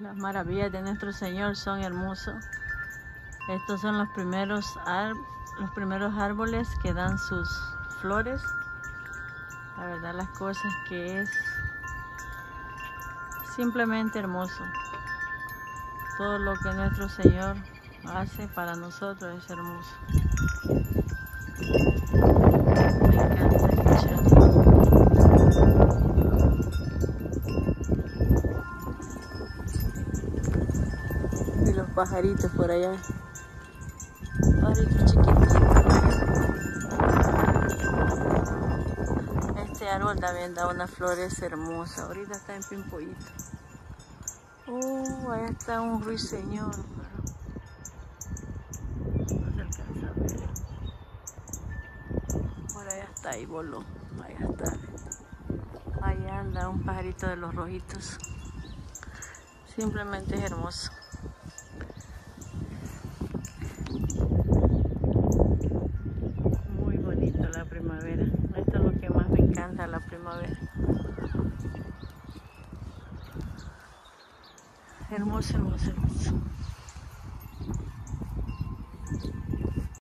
Las maravillas de nuestro Señor son hermosos. Estos son los primeros, los primeros árboles que dan sus flores. La verdad las cosas que es simplemente hermoso. Todo lo que nuestro Señor hace para nosotros es hermoso. Pajaritos por allá. Pajaritos chiquititos. Este árbol también da unas flores hermosas. Ahorita está en pimpollito. Oh, allá está un ruiseñor. No se alcanza a ver. Por allá está, ahí voló. Allá está. Allá anda un pajarito de los rojitos. Simplemente es hermoso. La primavera. Hermoso, hermoso, hermoso.